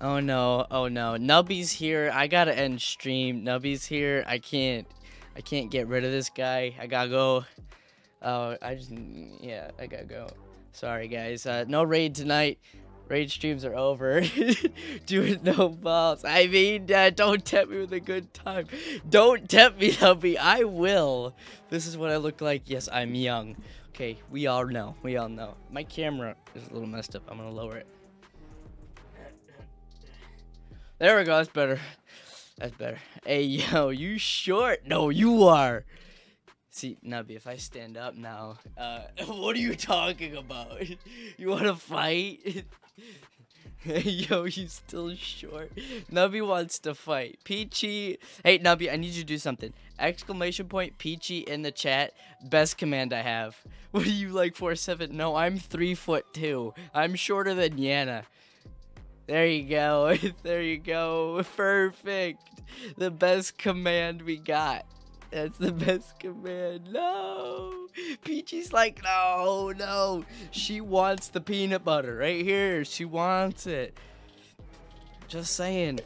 Oh no, oh no. Nubby's here. I gotta end stream. Nubby's here. I can't I can't get rid of this guy. I gotta go. Oh, I just yeah, I gotta go. Sorry guys. Uh no raid tonight. Raid streams are over. Do it no balls. I mean, uh, don't tempt me with a good time. Don't tempt me, Nubby. I will. This is what I look like. Yes, I'm young. Okay, we all know. We all know. My camera is a little messed up. I'm gonna lower it. There we go. That's better. That's better. Hey, yo, you short? No, you are. See, Nubby, if I stand up now, uh, what are you talking about? You want to fight? hey, yo, you still short. Nubby wants to fight. Peachy. Hey, Nubby, I need you to do something. Exclamation point, Peachy in the chat. Best command I have. What are you like, four seven? No, I'm three foot two. I'm shorter than Yana. There you go. there you go. Perfect. The best command we got. That's the best command. No. Peachy's like, no, no. She wants the peanut butter right here. She wants it. Just saying.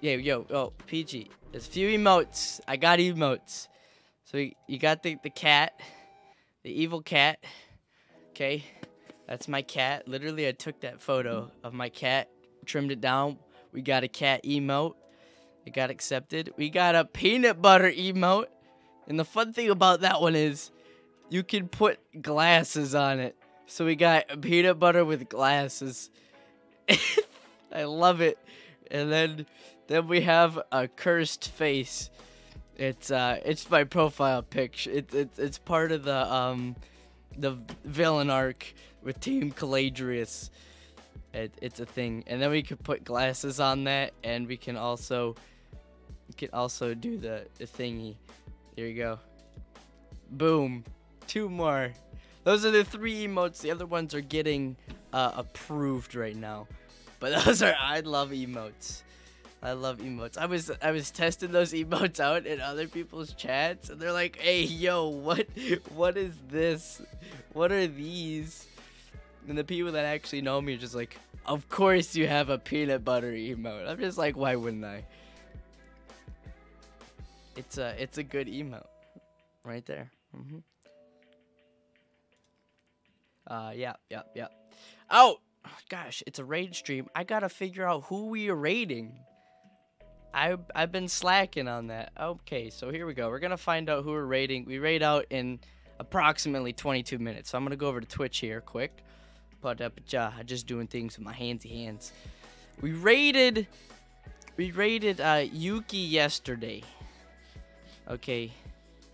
Yeah, yo, oh, Peachy. There's a few emotes. I got emotes. So you got the, the cat. The evil cat. Okay. That's my cat. Literally, I took that photo of my cat, trimmed it down. We got a cat emote. It got accepted. We got a peanut butter emote. And the fun thing about that one is you can put glasses on it. So we got peanut butter with glasses. I love it. And then then we have a cursed face. It's uh it's my profile picture. It's it's it's part of the um the villain arc with Team Caladrius. It, it's a thing, and then we could put glasses on that, and we can also we can also do the, the thingy. There you go. Boom, two more. Those are the three emotes. The other ones are getting uh, approved right now, but those are I love emotes. I love emotes. I was I was testing those emotes out in other people's chats, and they're like, "Hey, yo, what what is this? What are these?" And the people that actually know me are just like, "Of course you have a peanut butter emote." I'm just like, "Why wouldn't I?" It's a it's a good emote, right there. Mm-hmm. Uh, yeah, yeah, yeah. Oh, gosh, it's a raid stream. I gotta figure out who we are raiding. I I've been slacking on that. Okay, so here we go. We're gonna find out who we're raiding. We raid out in approximately 22 minutes. So I'm gonna go over to Twitch here quick. But uh, uh just doing things with my handsy hands. We raided we raided uh, Yuki yesterday. Okay.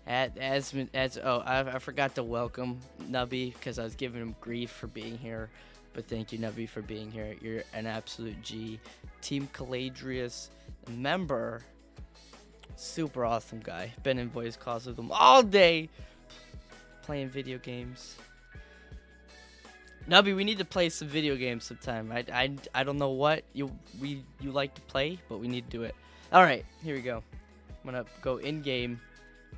At, as as oh I, I forgot to welcome Nubby because I was giving him grief for being here. But thank you, Nubby, for being here. You're an absolute G. Team Caladrius member. Super awesome guy. Been in voice calls with him all day. Playing video games. Nubby, we need to play some video games sometime. I, I, I don't know what you we you like to play, but we need to do it. All right, here we go. I'm gonna go in game,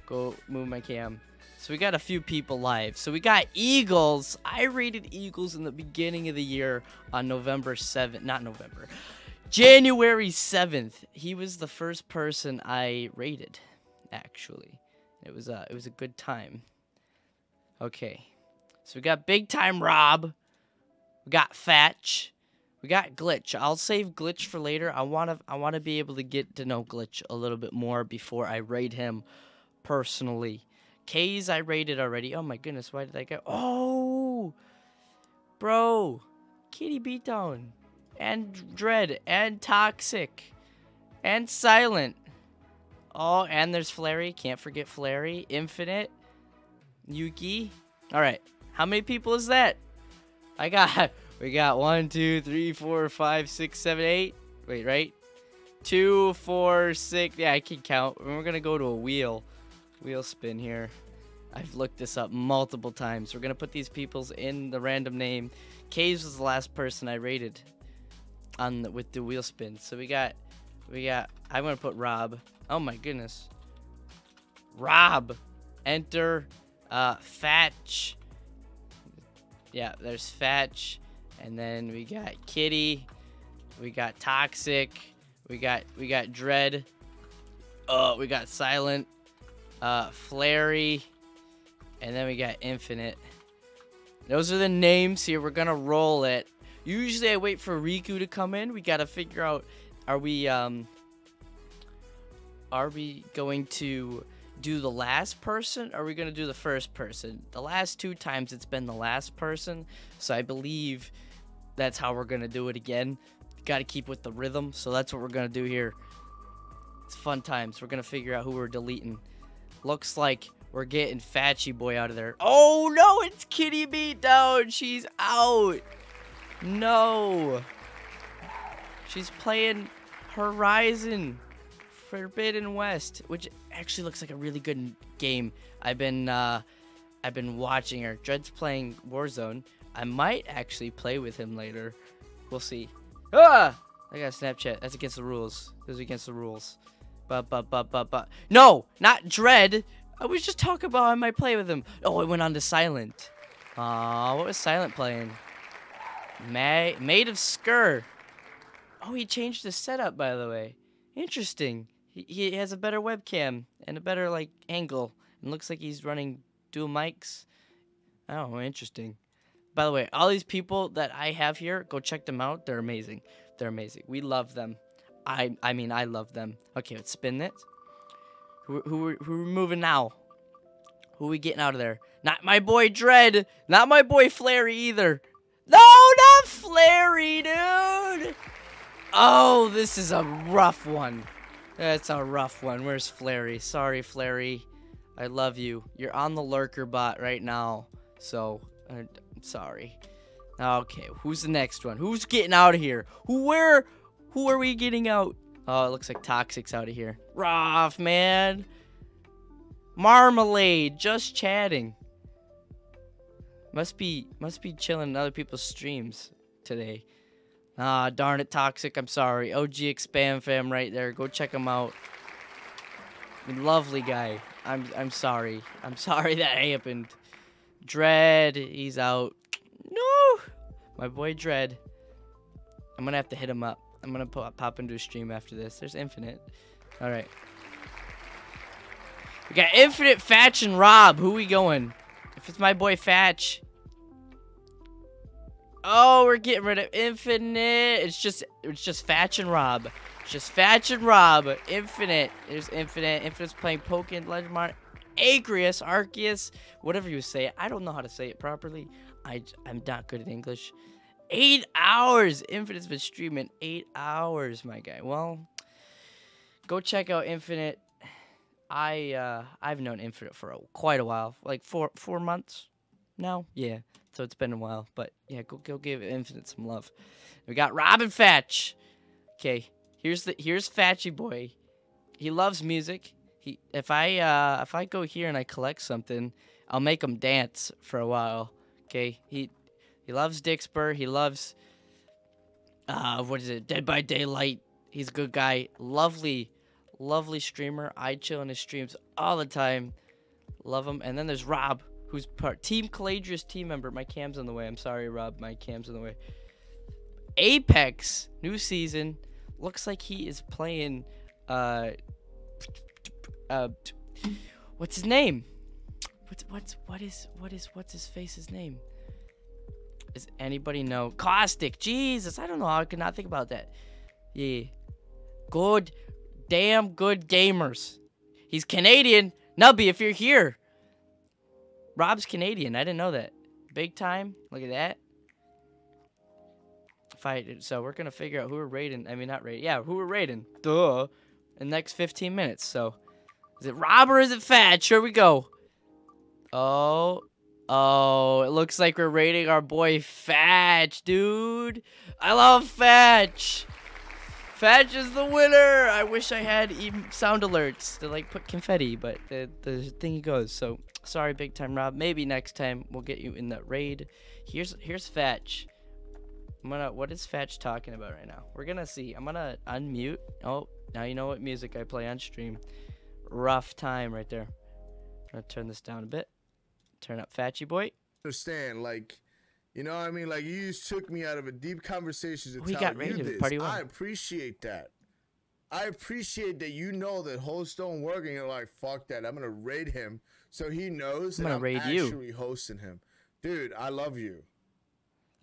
go move my cam. So we got a few people live. So we got Eagles. I rated Eagles in the beginning of the year on November 7th. Not November. January 7th. He was the first person I rated, actually. It was a, it was a good time. Okay. So we got Big Time Rob. We got Fatch. We got Glitch. I'll save Glitch for later. I want to I want to be able to get to know Glitch a little bit more before I rate him personally. K's I rated already. Oh my goodness, why did I go? Oh, bro, Kitty Beatdown, and Dread, and Toxic, and Silent. Oh, and there's Flary. Can't forget Flary. Infinite, Yuki. All right, how many people is that? I got. We got one, two, three, four, five, six, seven, eight. Wait, right? Two, four, six. Yeah, I can count. We're gonna go to a wheel wheel spin here. I've looked this up multiple times. We're gonna put these people's in the random name. Caves was the last person I rated on the, with the wheel spin. So we got, we got. I'm gonna put Rob. Oh my goodness. Rob, enter, uh, Fatch. Yeah, there's Fatch, and then we got Kitty, We got Toxic. We got we got Dread. Uh, we got Silent. Uh, Flary. And then we got Infinite. Those are the names here. We're gonna roll it. Usually I wait for Riku to come in. We gotta figure out are we um are we going to do the last person or are we to do the first person? The last two times it's been the last person, so I believe that's how we're to do it again. Got to keep with the rhythm, so that's what we're to do here. It's fun times. We're to figure out who we're deleting. Looks like we're getting Fatchy Boy out of there. Oh no, it's Kitty Beatdown. She's out. No. She's playing Horizon. Forbidden West, which actually looks like a really good game. I've been uh, I've been watching her. Dread's playing Warzone. I might actually play with him later. We'll see. Ah! I got Snapchat. That's against the rules. This is against the rules. But but but but but no, not Dread. I was just talking about I might play with him. Oh, it went on to silent. Aw, what was silent playing? Made of Skur. Oh, he changed his setup by the way. Interesting. He, he has a better webcam and a better like angle and looks like he's running dual mics. Oh, interesting. By the way, all these people that I have here, go check them out. They're amazing. They're amazing. We love them. I I mean, I love them. Okay, let's spin it. Who who who are we moving now? Who are we getting out of there? Not my boy Dread. Not my boy Flary either. Flary, dude. Oh, this is a rough one. That's a rough one. Where's Flary? Sorry, Flary. I love you. You're on the lurker bot right now. So, uh, I'm sorry. Okay, who's the next one? Who's getting out of here? Who, where, who are we getting out? Oh, it looks like Toxic's out of here. Rough, man. Marmalade, just chatting. Must be, must be chilling in other people's streams today. Ah, darn it, Toxic. I'm sorry. OG Expand Fam right there. Go check him out. Lovely guy. I'm I'm sorry. I'm sorry that happened. Dread, he's out. No! My boy Dread. I'm gonna have to hit him up. I'm gonna pop, pop into a stream after this. There's Infinite. Alright. We got Infinite, Fatch, and Rob. Who we going? If it's my boy Fatch, Oh, we're getting rid of Infinite. It's just it's just Fatch and Rob. It's just Fatch and Rob. Infinite. There's Infinite. Infinite's playing Pokken, Legendmart, Agrius, Arceus, whatever you say. I don't know how to say it properly. I, I'm not good at English. Eight hours. Infinite's been streaming eight hours, my guy. Well, go check out Infinite. I uh, I've known Infinite for a, quite a while, like four four months now. Yeah so it's been a while. But yeah, go go give Infinite some love. We got Rob and Fatch. Okay, here's the here's Fatchy boy. He loves music. He if I uh if I go here and I collect something, I'll make him dance for a while. Okay, he he loves Dixper. He loves uh what is it? Dead by Daylight. He's a good guy. Lovely, lovely streamer. I chill in his streams all the time. Love him. And then there's Rob who's part Team Caladrius team member. My cam's in the way. I'm sorry, Rob. My cam's in the way. Apex, new season. Looks like he is playing. Uh, uh, what's his name? What's what's what is what is what's his face's name? Does anybody know? Caustic. Jesus, I don't know I could not think about that. Yeah, good, damn good gamers. He's Canadian. Nubby, if you're here, Rob's Canadian. I didn't know that. Big time. Look at that. Fight. So we're gonna figure out who we're raiding. I mean, not raiding. Yeah, who we're raiding. Duh. In the next 15 minutes. So, is it Rob or is it Fatch? Here we go. Oh. Oh, it looks like we're raiding our boy Fatch, dude. I love Fatch. Fatch is the winner. I wish I had even sound alerts to like put confetti, but the the thing goes. So Sorry, big time Rob. Maybe next time we'll get you in that raid. Here's here's Fatch. I'm gonna what is Fatch talking about right now? We're gonna see. I'm gonna unmute. Oh, now you know what music I play on stream. Rough time right there. I'm gonna turn this down a bit. Turn up Fatchy boy. Understand, like You know what I mean? Like you just took me out of a deep conversation to We tell got you this. party one. I appreciate that. I appreciate that you know that hosts don't work and you're like, fuck that. I'm gonna raid him so he knows I'm that gonna I'm raid you. actually hosting him. Dude, I love you.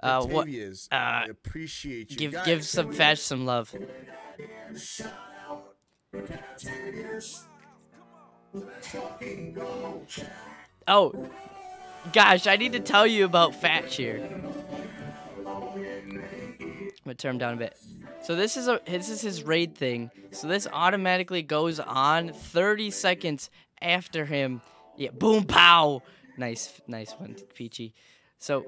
Uh, what? Uh, I appreciate you. Give Guys, give some we- some love. Oh, gosh, I need to tell you about Fat here. I'm gonna turn him down a bit. So this is a this is his raid thing. So this automatically goes on 30 seconds after him. Yeah, boom, pow. Nice, nice one, Peachy. So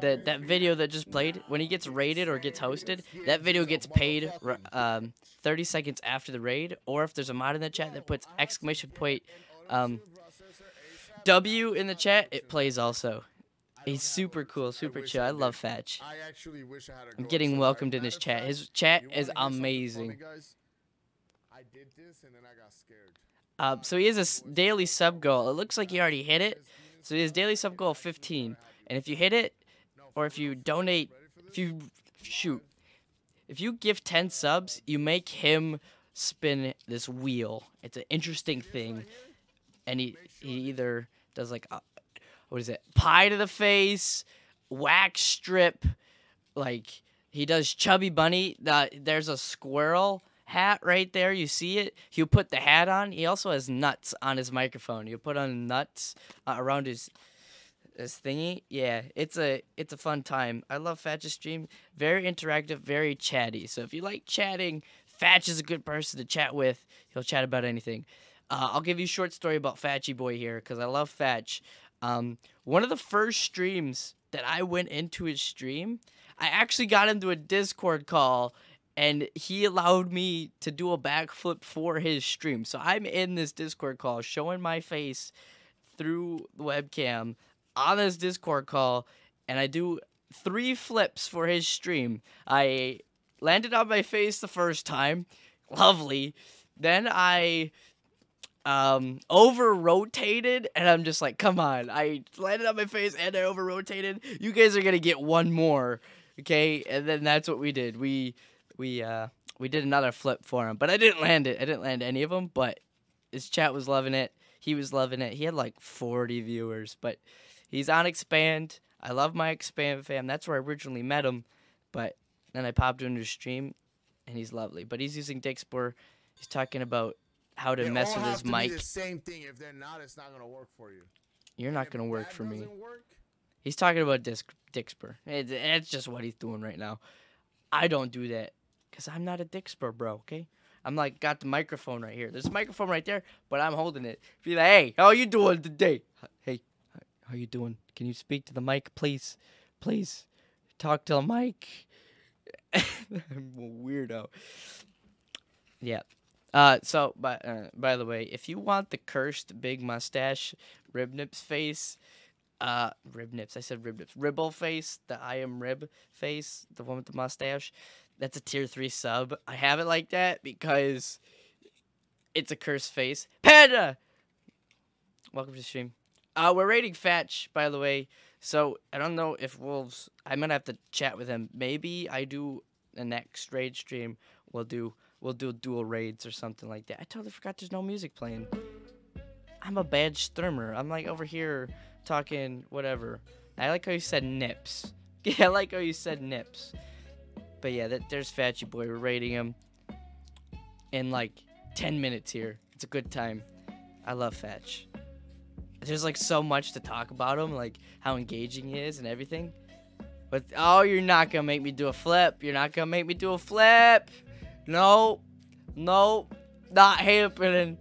that that video that just played, when he gets raided or gets hosted, that video gets paid um, 30 seconds after the raid. Or if there's a mod in the chat that puts exclamation point um, W in the chat, it plays also. He's super cool, super wish chill. I I love. Fatch. I actually wish I had a I'm getting welcomed in his chat. His chat is wanna hear something funny, amazing. guys? I did this and then I got scared. Uh, so he has a daily sub goal. It looks like he already hit it. So his daily sub goal 15. And if you hit it, or if you donate, if you shoot, if you give 10 subs, you make him spin this wheel. It's an interesting thing. And he, he either does like, a, what is it, pie to the face, wax strip, like he does chubby bunny. The, there's a squirrel hat right there. You see it. He'll put the hat on. He also has nuts on his microphone. He'll put on nuts uh, around his this thingy. Yeah, it's a it's a fun time. I love Fatch's stream. Very interactive, very chatty. So if you like chatting, Fatch is a good person to chat with. He'll chat about anything. Uh, I'll give you a short story about Fatchy Boy here because I love Fatch. Um, one of the first streams that I went into his stream, I actually got into a Discord call and he allowed me to do a backflip for his stream. So I'm in this Discord call showing my face through the webcam on this Discord call and I do three flips for his stream. I landed on my face the first time. Lovely. Then I um over rotated and I'm just like, come on. I landed on my face and I over rotated. You guys are gonna get one more. Okay? And then that's what we did. We we uh we did another flip for him. But I didn't land it. I didn't land any of them, but his chat was loving it. He was loving it. He had like 40 viewers, but he's on Expand. I love my Expand fam. That's where I originally met him, but then I popped into stream, and he's lovely. But he's using Dixper. He's talking about how to They mess with his mic. same thing. If they're not, it's not gonna work for you. You're not gonna work for me. work, He's talking about Disc Dixper. It's, it's just what he's doing right now. I don't do that because I'm not a Dixper, bro. Okay. I'm like got the microphone right here. There's a microphone right there, but I'm holding it. Be like, hey, how you doing today? Hey, how you doing? Can you speak to the mic, please? Please, talk to the mic. I'm a weirdo. Yeah. Uh, so, by, uh, by the way, if you want the cursed big mustache rib nips face, uh, rib nips, I said rib nips, ribble face, the I am rib face, the one with the mustache, that's a tier 3 sub. I have it like that because it's a cursed face. Panda! Welcome to the stream. Uh, we're rating Fetch, by the way. So, I don't know if Wolves, I'm gonna have to chat with him. Maybe I do the next raid stream. We'll do we'll do dual raids or something like that. I totally forgot there's no music playing. I'm a bad streamer. I'm like over here talking whatever. I like how you said nips. Yeah, I like how you said nips. But yeah, that, there's Fatchy Boy. We're rating him in like 10 minutes here. It's a good time. I love Fetch. There's like so much to talk about him, like how engaging he is and everything. But oh, you're not gonna make me do a flip. You're not gonna make me do a flip. No, no, not happening.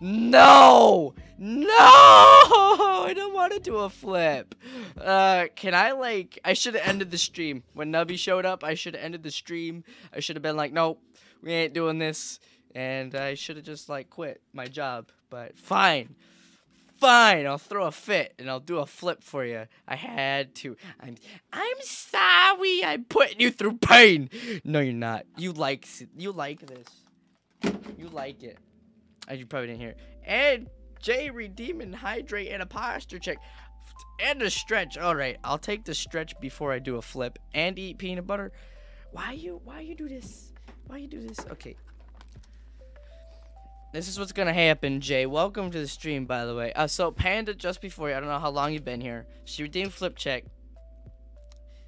No, no, I don't want to do a flip. Uh, can I like? I should have ended the stream when Nubby showed up. I should have ended the stream. I should have been like, nope, we ain't doing this, and I should have just like quit my job. But fine, fine. I'll throw a fit and I'll do a flip for you. I had to. I'm I'm sorry. I'm putting you through pain. No, you're not. You like you like this. You like it. I you probably didn't hear. it. And J Redeeming Hydrate and a posture check. and a stretch. All right, I'll take the stretch before I do a flip and eat peanut butter. Why you? Why you do this? Why you do this? Okay. This is what's gonna happen, Jay. Welcome to the stream, by the way. Uh, so Panda, just before you, I don't know how long you've been here. She redeemed flip check.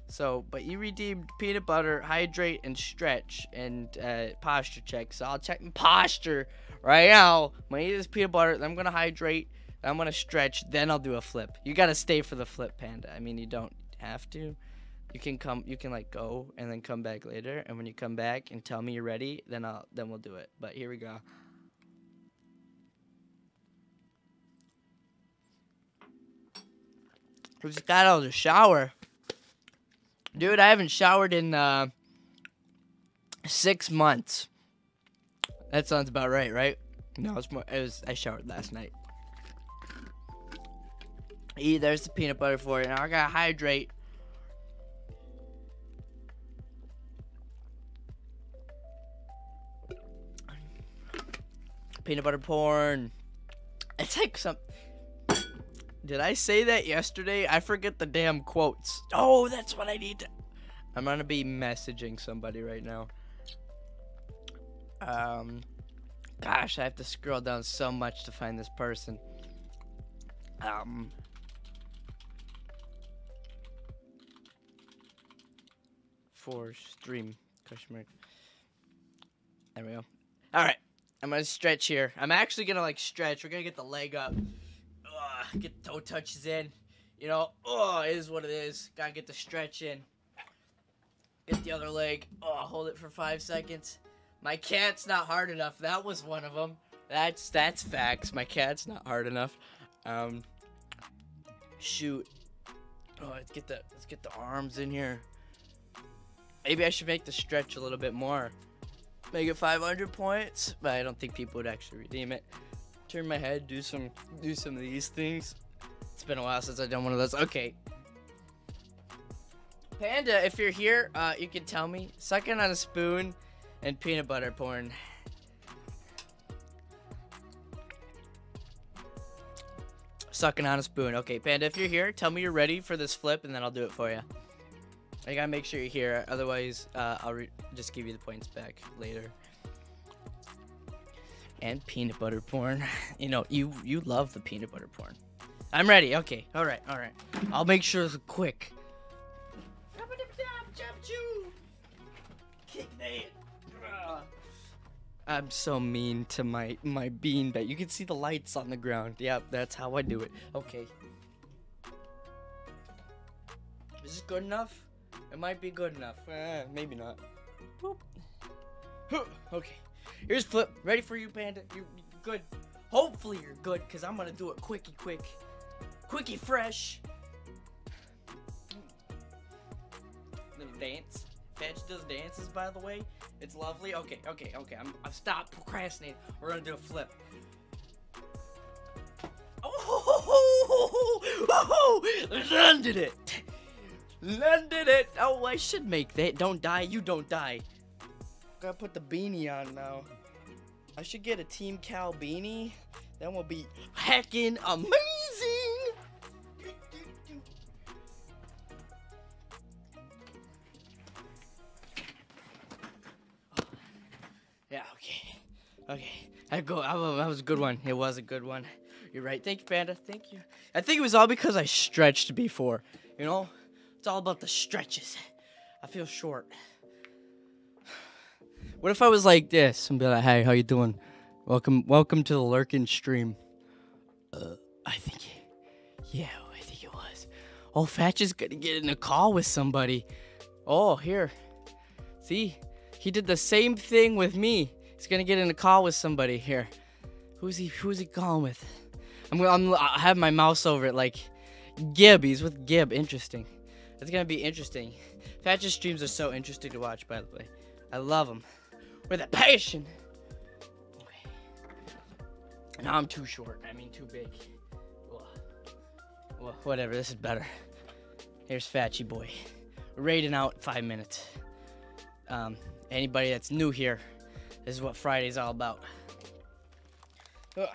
So, but you redeemed peanut butter, hydrate, and stretch, and uh, posture check. So I'll check posture right now. I'm gonna eat this peanut butter, then I'm gonna hydrate, then I'm gonna stretch, then I'll do a flip. You gotta stay for the flip, Panda. I mean, you don't have to. You can come, you can like go and then come back later. And when you come back and tell me you're ready, then I'll, then we'll do it. But here we go. Just got out of the shower. Dude, I haven't showered in uh, six months. That sounds about right, right? No, it's more. It was. I showered last night. E, there's the peanut butter for you. Now I gotta hydrate. Peanut butter porn. It's like some. Did I say that yesterday? I forget the damn quotes. Oh, that's what I need to. I'm gonna be messaging somebody right now. Um, gosh, I have to scroll down so much to find this person. Um, for stream question mark. There we go. All right, I'm gonna stretch here. I'm actually gonna like stretch. We're gonna get the leg up. Get the toe touches in. You know, oh, it is what it is. Gotta get the stretch in. Get the other leg. Oh, hold it for five seconds. My cat's not hard enough. That was one of them. That's that's facts. My cat's not hard enough. Um, shoot. Oh, let's get the let's get the arms in here. Maybe I should make the stretch a little bit more. Make it 500 points, but I don't think people would actually redeem it. Turn my head, do some do some of these things. It's been a while since I've done one of those. Okay. Panda, if you're here, uh, you can tell me. Sucking on a spoon and peanut butter porn. Sucking on a spoon. Okay, Panda, if you're here, tell me you're ready for this flip, and then I'll do it for you. I gotta make sure you're here, otherwise, uh, I'll just give you the points back later. And peanut butter porn. You know, you you love the peanut butter porn. I'm ready. Okay. All right. All right. I'll make sure it's quick. I'm so mean to my my bean bag. You can see the lights on the ground. Yep, that's how I do it. Okay. Is this good enough? It might be good enough. Uh, maybe not. Boop. Okay. Here's flip. Ready for you, Panda? You you good? Hopefully you're good, cause I'm gonna do it quickie quick, quickie fresh. Little dance. Fetch does dances, by the way. It's lovely. Okay, okay, okay. I'm I've stopped procrastinating. We're gonna do a flip. Oh, landed it. Landed it. Oh, I should make that. Don't die. You don't die. Gotta put the beanie on now. I should get a Team Cow beanie. That will be heckin' amazing. Yeah, okay. Okay. I go. That was a good one. It was a good one. You're right. Thank you, Panda. Thank you. I think it was all because I stretched before. You know? It's all about the stretches. I feel short. What if I was like this and be like, "Hey, how you doing? Welcome, welcome to the Lurkin stream." Uh, I think, yeah, I think it was. Oh, Fatch is gonna get in a call with somebody. Oh, here, see, he did the same thing with me. He's gonna get in a call with somebody here. Who's he? Who's he calling with? I'm, I'm I have my mouse over it like Gib. He's with Gib. Interesting. It's gonna be interesting. Fatch's streams are so interesting to watch. By the way, I love them with a passion. Okay. Now I'm too short. I mean, too big. Well, whatever. This is better. Here's Fatchy Boy. Raiding out five minutes. Um, anybody that's new here, this is what Friday's all about. Ugh.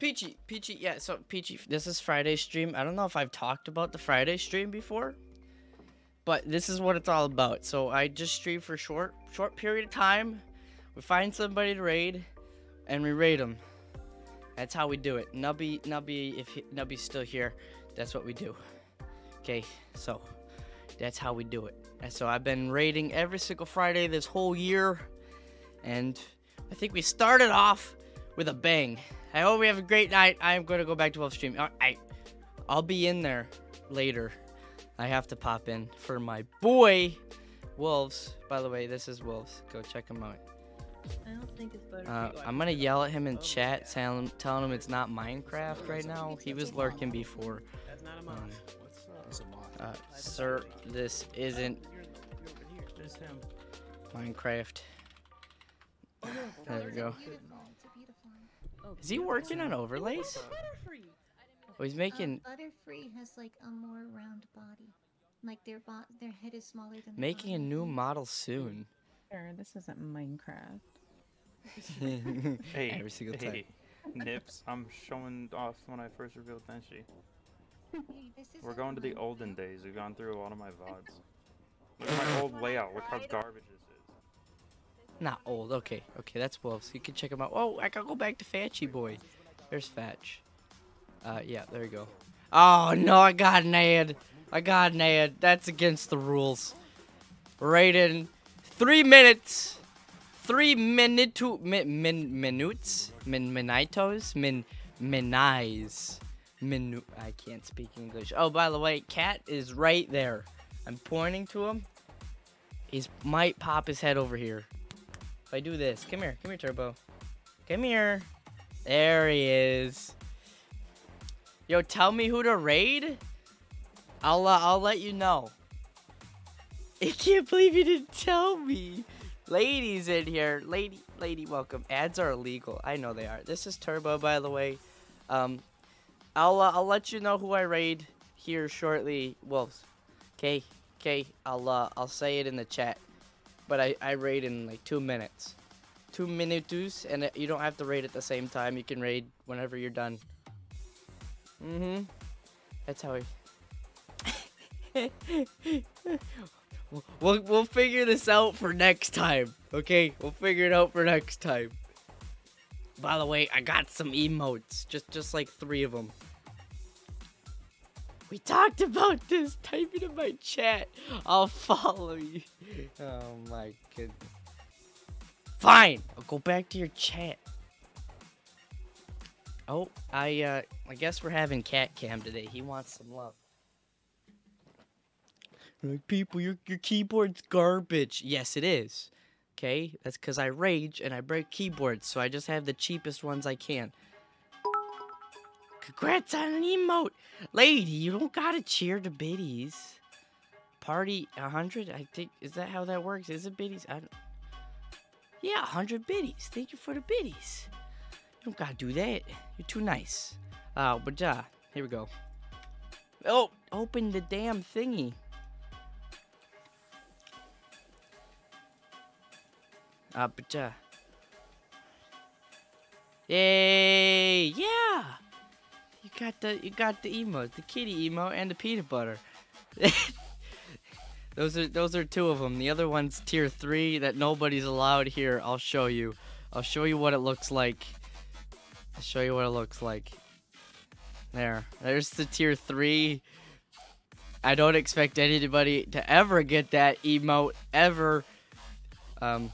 Peachy, Peachy, yeah. So Peachy, this is Friday stream. I don't know if I've talked about the Friday stream before, but this is what it's all about. So I just stream for short, short period of time. We find somebody to raid, and we raid them. That's how we do it. Nubby, Nubby, if he, Nubby's still here, that's what we do. Okay, so that's how we do it. And so I've been raiding every single Friday this whole year, and I think we started off with a bang. I hope we have a great night. I'm going to go back to Wolf Stream. Right, I'll be in there later. I have to pop in for my boy, Wolves. By the way, this is Wolves. Go check him out. I don't think it's better. Uh, I'm gonna yell at him in chat, telling him, telling him it's not Minecraft right now. He was lurking before. That's not a mod. Um, What's up? That's. Uh, sir, this isn't You're, you're over here. There's him. Minecraft. There we go. Beautiful. It's a beautiful one. Oh, Is he working on overlays? Butterfree. Oh, he's making Uh, Butterfree has like a more round body. Like their bo- their head is smaller than making a body, I new model soon. Sure, this isn't Minecraft. Hey, Every single time. hey, Nips, I'm showing off when I first revealed Tenshi. Hey, We're going to the Minecraft. olden days. We've gone through a lot of my VODs. Look at my old layout. Look how garbage this is. Not old. Okay, okay, that's Wolves. You can check him out. Oh, I gotta go back to Fatchy Boy. There's Fatch. Uh, yeah, there you go. Oh no, I got an ad. I got an ad. That's against the rules. In three minutes. Three minute min, min minutes min minitos min minais minu. I can't speak English. Oh, by the way, Cat is right there. I'm pointing to him. He's might pop his head over here. If I do this, come here, come here, Turbo. Come here. There he is. Yo, tell me who to raid. I'll uh, I'll let you know. I can't believe you didn't tell me. Ladies in here, lady, lady, welcome. Ads are illegal. I know they are. This is Turbo, by the way. Um, I'll uh, I'll let you know who I raid here shortly. Wolves. Okay, okay. I'll uh, I'll say it in the chat but I, I raid in like two minutes. Two minutes, and you don't have to raid at the same time. You can raid whenever you're done. Mm-hmm. That's how we... We'll- we'll, figure this out for next time, okay? We'll figure it out for next time. By the way, I got some emotes, just just like three of them. We talked about this. Type it in my chat. I'll follow you. Oh my goodness. Fine. I'll go back to your chat. Oh, I uh I guess we're having cat cam today. He wants some love. Like people, your your keyboard's garbage. Yes, it is. Okay, that's because I rage and I break keyboards, so I just have the cheapest ones I can. Congrats on an emote, lady. You don't gotta cheer the biddies. Party a hundred. I think is that how that works? Is it biddies? I don't... Yeah, hundred biddies. Thank you for the biddies. You don't gotta do that. You're too nice. Uh, but uh, here we go. Oh, open the damn thingy. Uh, but uh. Yay! Yeah! You got the you got the emote, the kitty emote, and the peanut butter. those are those are two of them. The other one's tier three that nobody's allowed here. I'll show you. I'll show you what it looks like. I'll show you what it looks like. There, there's the tier three. I don't expect anybody to ever get that emote ever. Um.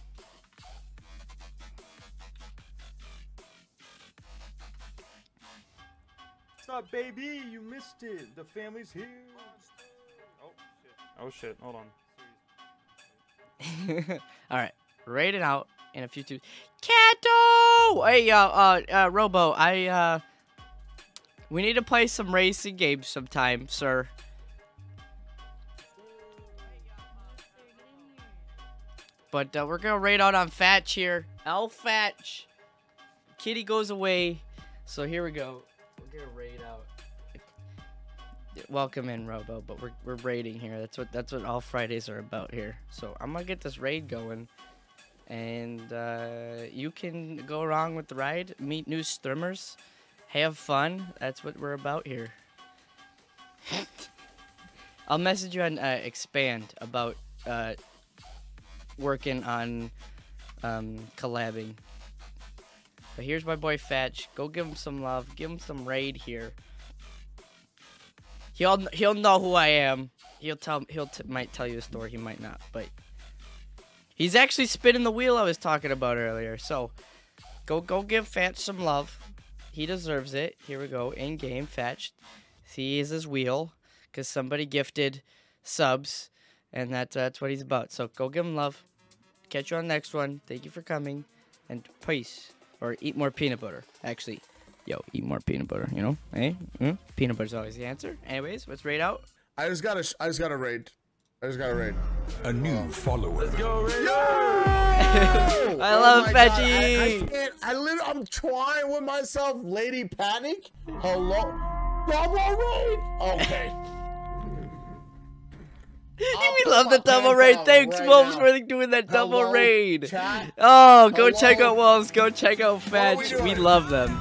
What's up, baby? You missed it. The family's here. Oh shit. Oh shit. Hold on. All right, rate it out in a few two. Cato! Hey, uh, uh, uh, Robo, I, uh, we need to play some racing games sometime, sir. But uh, we're gonna raid out on Fatch here. L Fatch. Kitty goes away. So here we go. We're gonna raid out. Welcome in, Robo, but we're we're raiding here. That's what that's what all Fridays are about here. So I'm gonna get this raid going, and uh, you can go along with the ride, meet new streamers, have fun. That's what we're about here. I'll message you on uh, expand about uh, working on um, collabing. But here's my boy Fetch. Go give him some love. Give him some raid here. He'll he'll know who I am. He'll tell he'll might tell you a story. He might not, but he's actually spinning the wheel I was talking about earlier. So go go give Fetch some love. He deserves it. Here we go. In game Fetch. See is his wheel because somebody gifted subs, and that's that's what he's about. So go give him love. Catch you on the next one. Thank you for coming, and peace. Or eat more peanut butter. Actually, yo, eat more peanut butter. You know, hey, mm? peanut butter's always the answer. Anyways, let's rate out. I just gotta, sh- I just gotta raid. I just gotta raid. A new oh. follower. I oh love Oh I, I Veggie. can't. I literally, I'm trying with myself. Lady Panic. Hello. Double raid. Okay. I'll we love the double raid. Thanks, right Wolves, now. for doing that double Hello, raid. chat. Oh, go check out Wolves. Go check out What are we Fetch. We love them.